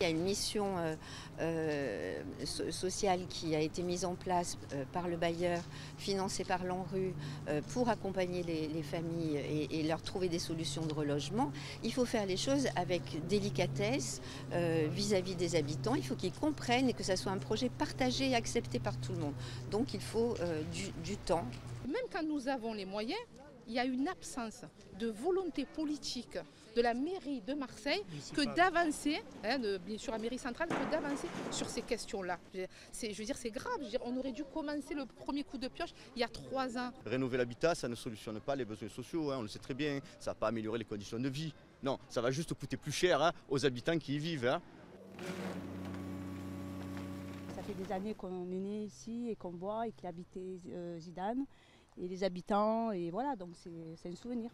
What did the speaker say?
Il y a une mission euh, euh, so- sociale qui a été mise en place euh, par le bailleur, financée par l'ANRU, pour accompagner les, les familles et, leur trouver des solutions de relogement. Il faut faire les choses avec délicatesse vis-à-vis des habitants. Il faut qu'ils comprennent et que ça soit un projet partagé et accepté par tout le monde. Donc il faut du, du temps. Même quand nous avons les moyens, il y a une absence de volonté politique de la mairie de Marseille que d'avancer, hein, bien sûr la mairie centrale, que d'avancer sur ces questions-là. Je veux dire, c'est- grave. Je veux dire, on aurait dû commencer le premier coup de pioche il y a trois ans. Rénover l'habitat, ça ne solutionne pas les besoins sociaux, hein, on le sait très bien. Ça ne va pas améliorer les conditions de vie. Non, ça va juste coûter plus cher hein, aux habitants qui y vivent. hein. Ça fait des années qu'on est né ici et qu'on voit et qu'il habitait euh, Zidane et les habitants et voilà donc c'est un souvenir.